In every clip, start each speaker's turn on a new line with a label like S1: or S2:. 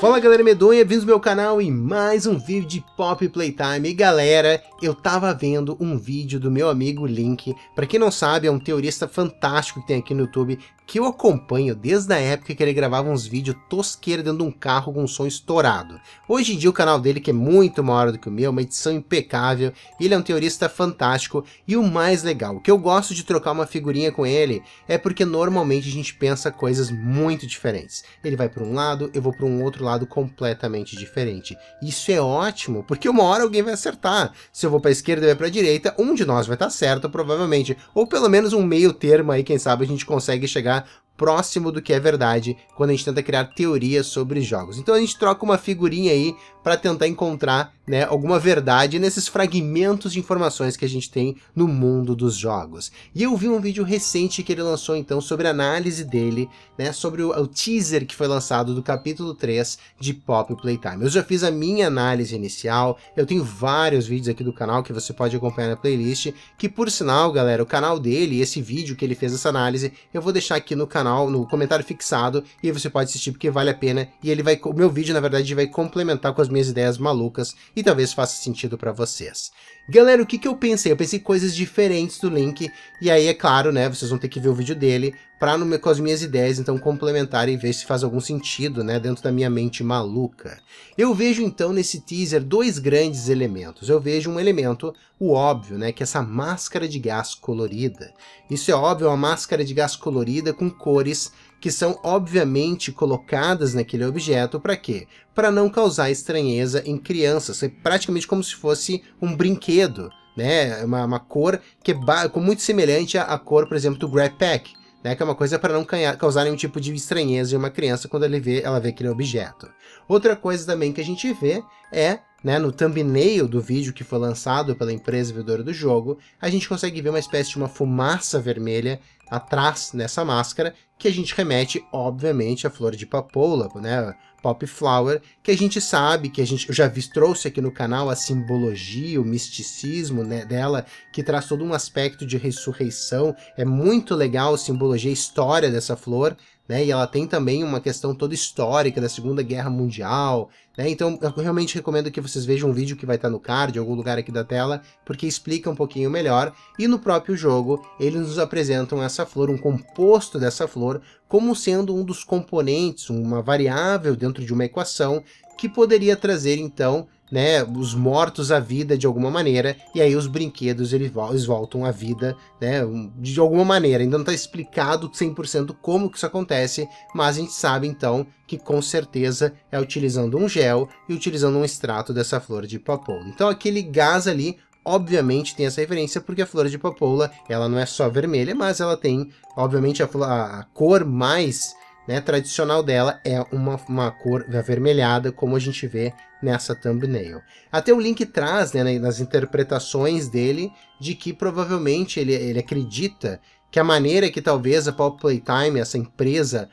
S1: Fala galera medonha, bem-vindos ao meu canal e mais um vídeo de Pop Playtime. E galera, eu tava vendo um vídeo do meu amigo Link, pra quem não sabe é um teorista fantástico que tem aqui no YouTube, que eu acompanho desde a época que ele gravava uns vídeos tosqueiros dentro de um carro com um som estourado. Hoje em dia o canal dele, que é muito maior do que o meu, uma edição impecável, ele é um teorista fantástico e o mais legal, o que eu gosto de trocar uma figurinha com ele é porque normalmente a gente pensa coisas muito diferentes. Ele vai para um lado, eu vou para um outro lado completamente diferente. Isso é ótimo, porque uma hora alguém vai acertar. Se eu vou para a esquerda vai para a direita, um de nós vai estar certo provavelmente, ou pelo menos um meio termo aí, quem sabe a gente consegue chegar да, próximo do que é verdade quando a gente tenta criar teorias sobre jogos. Então a gente troca uma figurinha aí para tentar encontrar né, alguma verdade nesses fragmentos de informações que a gente tem no mundo dos jogos. E eu vi um vídeo recente que ele lançou então sobre a análise dele, né, sobre o, o teaser que foi lançado do capítulo 3 de Pop Playtime. Eu já fiz a minha análise inicial, eu tenho vários vídeos aqui do canal que você pode acompanhar na playlist, que por sinal, galera, o canal dele, esse vídeo que ele fez essa análise, eu vou deixar aqui no canal, no comentário fixado, e você pode assistir porque vale a pena, e ele vai, o meu vídeo na verdade vai complementar com as minhas ideias malucas e talvez faça sentido para vocês. Galera, o que, que eu pensei? Eu pensei coisas diferentes do Link, e aí é claro, né, vocês vão ter que ver o vídeo dele para com as minhas ideias, então complementar e ver se faz algum sentido, né, dentro da minha mente maluca. Eu vejo então nesse teaser dois grandes elementos. Eu vejo um elemento, o óbvio, né, que é essa máscara de gás colorida. Isso é óbvio, é uma máscara de gás colorida com cores que são obviamente colocadas naquele objeto para quê? Para não causar estranheza em crianças, é praticamente como se fosse um brinquedo, né? Uma, uma cor que é muito semelhante à, à cor, por exemplo, do Grab Pack, né, que é uma coisa para não causar nenhum tipo de estranheza em uma criança quando ela vê, ela vê aquele objeto. Outra coisa também que a gente vê é, né, no thumbnail do vídeo que foi lançado pela empresa vendedora do jogo, a gente consegue ver uma espécie de uma fumaça vermelha atrás nessa máscara, que a gente remete, obviamente, à flor de papoula, né, Pop Flower, que a gente sabe, que a gente eu já vi, trouxe aqui no canal a simbologia, o misticismo né, dela, que traz todo um aspecto de ressurreição. É muito legal a simbologia, a história dessa flor, né? E ela tem também uma questão toda histórica da Segunda Guerra Mundial, né? Então eu realmente recomendo que vocês vejam um vídeo que vai estar no card, em algum lugar aqui da tela, porque explica um pouquinho melhor. E no próprio jogo, eles nos apresentam essa flor, um composto dessa flor, como sendo um dos componentes, uma variável dentro de uma equação, que poderia trazer então né, os mortos à vida de alguma maneira, e aí os brinquedos eles, voltam à vida né, de alguma maneira. Ainda não está explicado 100% como que isso acontece, mas a gente sabe então que com certeza é utilizando um gel e utilizando um extrato dessa flor de papoula. Então aquele gás ali obviamente tem essa referência porque a flor de papoula ela não é só vermelha, mas ela tem obviamente a, a cor mais né, tradicional dela é uma, uma cor avermelhada, como a gente vê nessa thumbnail. Até o link traz, né, nas interpretações dele, de que provavelmente ele, ele acredita que a maneira que talvez a Pop Playtime, essa empresa,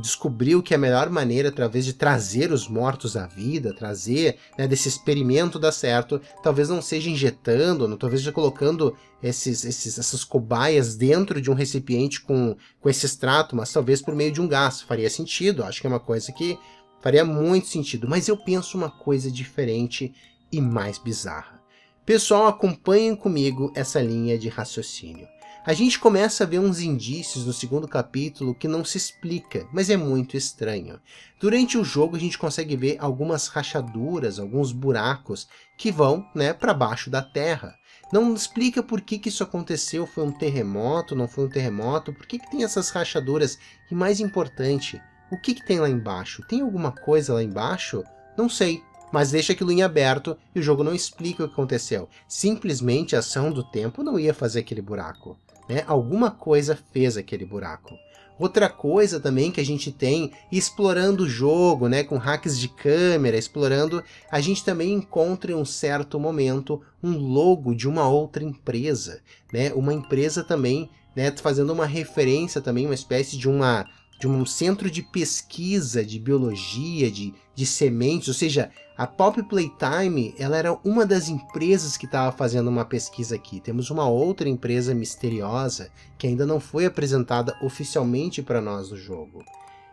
S1: descobriu que a melhor maneira, através de trazer os mortos à vida, trazer né, desse experimento dar certo, talvez não seja injetando, não, talvez seja colocando esses, esses, essas cobaias dentro de um recipiente com, com esse extrato, mas talvez por meio de um gás. Faria sentido, acho que é uma coisa que faria muito sentido. Mas eu penso uma coisa diferente e mais bizarra. Pessoal, acompanhem comigo essa linha de raciocínio. A gente começa a ver uns indícios no segundo capítulo que não se explica, mas é muito estranho. Durante o jogo a gente consegue ver algumas rachaduras, alguns buracos que vão né, para baixo da terra. Não explica por que, que isso aconteceu, foi um terremoto, não foi um terremoto, por que, que tem essas rachaduras e mais importante, o que, que tem lá embaixo? Tem alguma coisa lá embaixo? Não sei, mas deixa aquilo em aberto e o jogo não explica o que aconteceu. Simplesmente a ação do tempo não ia fazer aquele buraco né? Alguma coisa fez aquele buraco. Outra coisa também que a gente tem, explorando o jogo, né, com hacks de câmera, explorando, a gente também encontra em um certo momento um logo de uma outra empresa, né? Uma empresa também, né, fazendo uma referência também, uma espécie de uma de um centro de pesquisa de biologia, de, de sementes, ou seja, a Pop Playtime ela era uma das empresas que estava fazendo uma pesquisa aqui. Temos uma outra empresa misteriosa que ainda não foi apresentada oficialmente para nós no jogo.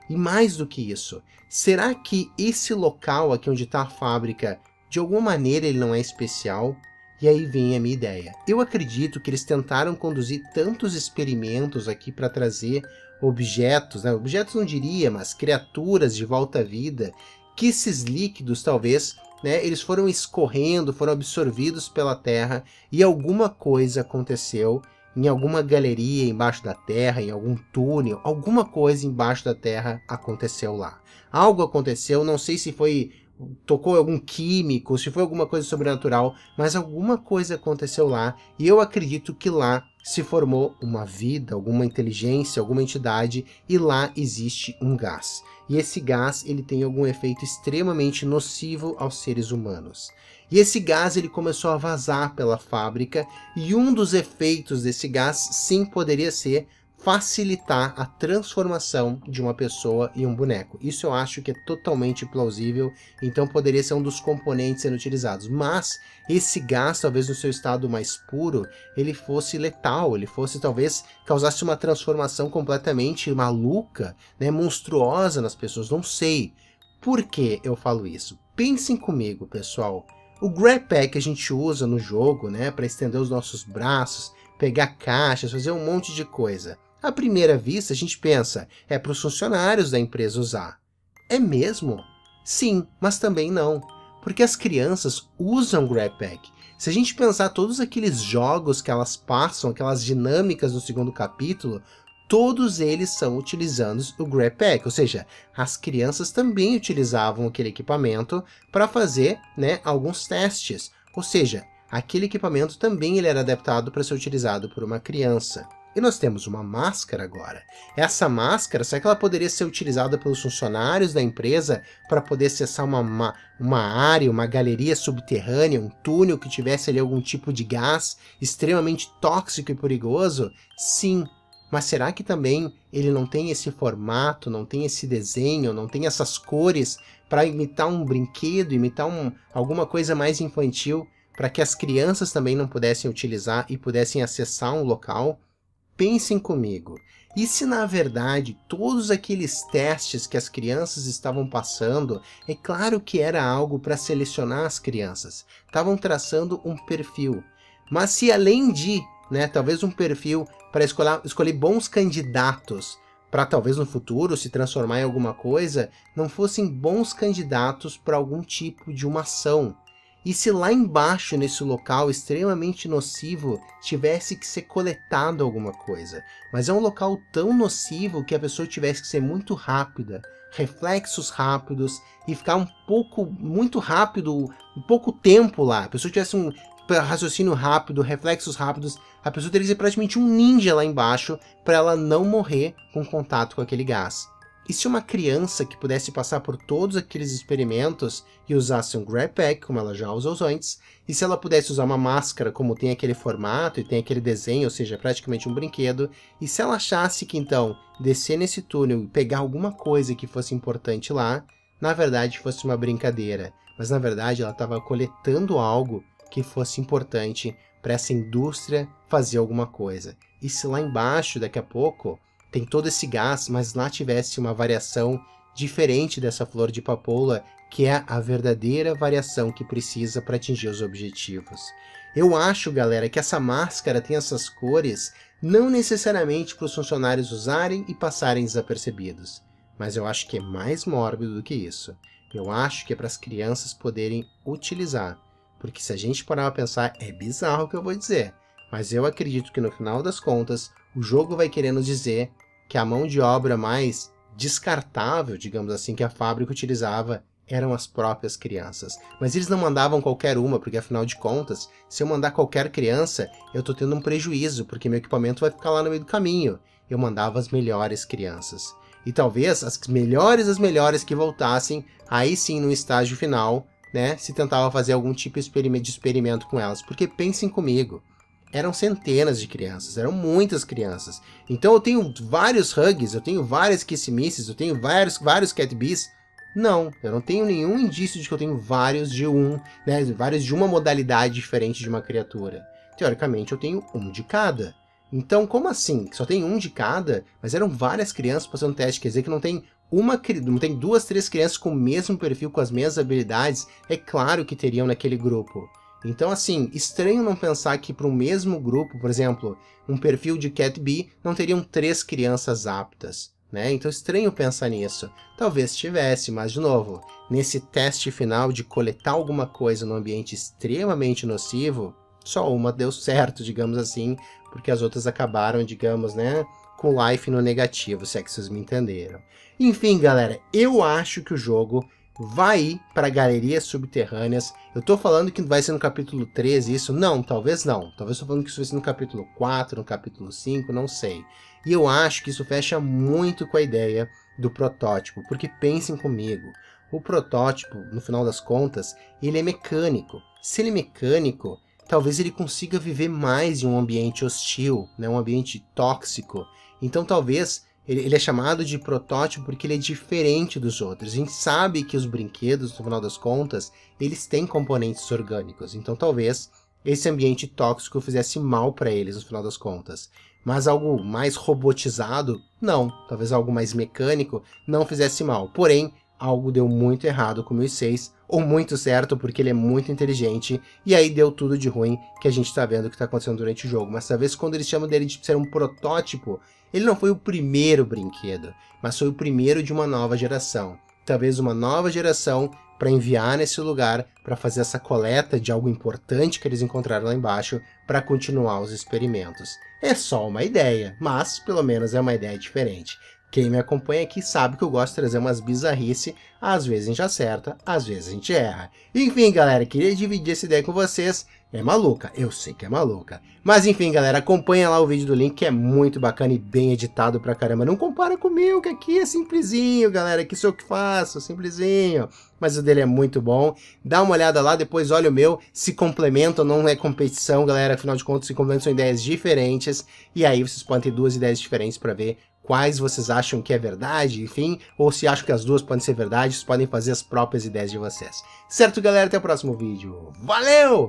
S1: E mais do que isso, será que esse local aqui onde está a fábrica, de alguma maneira ele não é especial? E aí vem a minha ideia. Eu acredito que eles tentaram conduzir tantos experimentos aqui para trazer objetos, né? objetos não diria, mas criaturas de volta à vida, que esses líquidos talvez, né, eles foram escorrendo, foram absorvidos pela terra e alguma coisa aconteceu em alguma galeria embaixo da terra, em algum túnel, alguma coisa embaixo da terra aconteceu lá. Algo aconteceu, não sei se foi tocou algum químico, se foi alguma coisa sobrenatural, mas alguma coisa aconteceu lá e eu acredito que lá se formou uma vida, alguma inteligência, alguma entidade e lá existe um gás. E esse gás ele tem algum efeito extremamente nocivo aos seres humanos. E esse gás ele começou a vazar pela fábrica e um dos efeitos desse gás sim poderia ser facilitar a transformação de uma pessoa em um boneco. Isso eu acho que é totalmente plausível, então poderia ser um dos componentes sendo utilizados. Mas esse gás, talvez no seu estado mais puro, ele fosse letal, ele fosse talvez causasse uma transformação completamente maluca, né, monstruosa nas pessoas, não sei. Por que eu falo isso? Pensem comigo, pessoal. O Grab Pack que a gente usa no jogo, né, para estender os nossos braços, pegar caixas, fazer um monte de coisa. À primeira vista, a gente pensa, é para os funcionários da empresa usar. É mesmo? Sim, mas também não. Porque as crianças usam GrabPack. Se a gente pensar todos aqueles jogos que elas passam, aquelas dinâmicas no segundo capítulo, todos eles são utilizando o GrabPack, ou seja, as crianças também utilizavam aquele equipamento para fazer né, alguns testes. Ou seja, aquele equipamento também ele era adaptado para ser utilizado por uma criança. E nós temos uma máscara agora. Essa máscara, será que ela poderia ser utilizada pelos funcionários da empresa para poder acessar uma, uma, uma, área, uma galeria subterrânea, um túnel que tivesse ali algum tipo de gás extremamente tóxico e perigoso? Sim, mas será que também ele não tem esse formato, não tem esse desenho, não tem essas cores para imitar um brinquedo, imitar um, alguma coisa mais infantil, para que as crianças também não pudessem utilizar e pudessem acessar um local? Pensem comigo, e se na verdade todos aqueles testes que as crianças estavam passando, é claro que era algo para selecionar as crianças, estavam traçando um perfil. Mas se além de, né, talvez um perfil para escolher, escolher bons candidatos para talvez no futuro se transformar em alguma coisa, não fossem bons candidatos para algum tipo de uma ação, e se lá embaixo, nesse local extremamente nocivo, tivesse que ser coletado alguma coisa? Mas é um local tão nocivo que a pessoa tivesse que ser muito rápida, reflexos rápidos e ficar um pouco, muito rápido, um pouco tempo lá. A pessoa tivesse um raciocínio rápido, reflexos rápidos, a pessoa teria que ser praticamente um ninja lá embaixo para ela não morrer com contato com aquele gás. E se uma criança que pudesse passar por todos aqueles experimentos e usasse um grab pack, como ela já usou antes, e se ela pudesse usar uma máscara como tem aquele formato e tem aquele desenho, ou seja, praticamente um brinquedo, e se ela achasse que então descer nesse túnel e pegar alguma coisa que fosse importante lá, na verdade fosse uma brincadeira, mas na verdade ela estava coletando algo que fosse importante para essa indústria fazer alguma coisa. E se lá embaixo, daqui a pouco, tem todo esse gás, mas lá tivesse uma variação diferente dessa flor de papoula, que é a verdadeira variação que precisa para atingir os objetivos. Eu acho, galera, que essa máscara tem essas cores não necessariamente para os funcionários usarem e passarem desapercebidos, mas eu acho que é mais mórbido do que isso. Eu acho que é para as crianças poderem utilizar, porque se a gente parar a pensar, é bizarro o que eu vou dizer, mas eu acredito que no final das contas, o jogo vai querer nos dizer que a mão de obra mais descartável, digamos assim, que a fábrica utilizava eram as próprias crianças. Mas eles não mandavam qualquer uma, porque afinal de contas, se eu mandar qualquer criança, eu estou tendo um prejuízo, porque meu equipamento vai ficar lá no meio do caminho. Eu mandava as melhores crianças. E talvez as melhores das melhores que voltassem, aí sim no estágio final, né, se tentava fazer algum tipo de experimento com elas. Porque pensem comigo, eram centenas de crianças, eram muitas crianças. Então eu tenho vários Hugs, eu tenho várias Kissimices, eu tenho vários, vários Cat Bees. Não, eu não tenho nenhum indício de que eu tenho vários de um, né, vários de uma modalidade diferente de uma criatura. Teoricamente eu tenho um de cada. Então, como assim? Só tem um de cada? Mas eram várias crianças passando teste, quer dizer que não tem uma, não tem duas, três crianças com o mesmo perfil, com as mesmas habilidades? É claro que teriam naquele grupo. Então, assim, estranho não pensar que para o mesmo grupo, por exemplo, um perfil de Cat B, não teriam três crianças aptas. Né? Então, estranho pensar nisso. Talvez tivesse, mas, de novo, nesse teste final de coletar alguma coisa num ambiente extremamente nocivo, só uma deu certo, digamos assim, porque as outras acabaram, digamos, né, com life no negativo, se é que vocês me entenderam. Enfim, galera, eu acho que o jogo vai para galerias subterrâneas. Eu tô falando que vai ser no capítulo 13 isso? Não, talvez não. Talvez tô falando que isso vai ser no capítulo 4, no capítulo 5, não sei. E eu acho que isso fecha muito com a ideia do protótipo, porque pensem comigo, o protótipo, no final das contas, ele é mecânico. Se ele é mecânico, talvez ele consiga viver mais em um ambiente hostil, né, um ambiente tóxico. Então talvez ele, ele, é chamado de protótipo porque ele é diferente dos outros. A gente sabe que os brinquedos, no final das contas, eles têm componentes orgânicos. Então talvez esse ambiente tóxico fizesse mal para eles, no final das contas. Mas algo mais robotizado, não. Talvez algo mais mecânico não fizesse mal. Porém, algo deu muito errado com o 1006, ou muito certo porque ele é muito inteligente, e aí deu tudo de ruim que a gente está vendo que está acontecendo durante o jogo. Mas talvez quando eles chamam dele de ser um protótipo, ele não foi o primeiro brinquedo, mas foi o primeiro de uma nova geração. Talvez uma nova geração para enviar nesse lugar para fazer essa coleta de algo importante que eles encontraram lá embaixo para continuar os experimentos. É só uma ideia, mas pelo menos é uma ideia diferente. Quem me acompanha aqui sabe que eu gosto de trazer umas bizarrice, às vezes a gente acerta, às vezes a gente erra. Enfim, galera, queria dividir essa ideia com vocês. É maluca, eu sei que é maluca. Mas enfim, galera, acompanha lá o vídeo do Link, que é muito bacana e bem editado pra caramba. Não compara com o meu, que aqui é simplesinho, galera, que sou eu que faço, simplesinho. Mas o dele é muito bom. Dá uma olhada lá, depois olha o meu, se complementam, não é competição, galera. Afinal de contas, se complementam, são ideias diferentes. E aí vocês podem ter duas ideias diferentes para ver quais vocês acham que é verdade, enfim, ou se acham que as duas podem ser verdade, vocês podem fazer as próprias ideias de vocês. Certo, galera? Até o próximo vídeo. Valeu!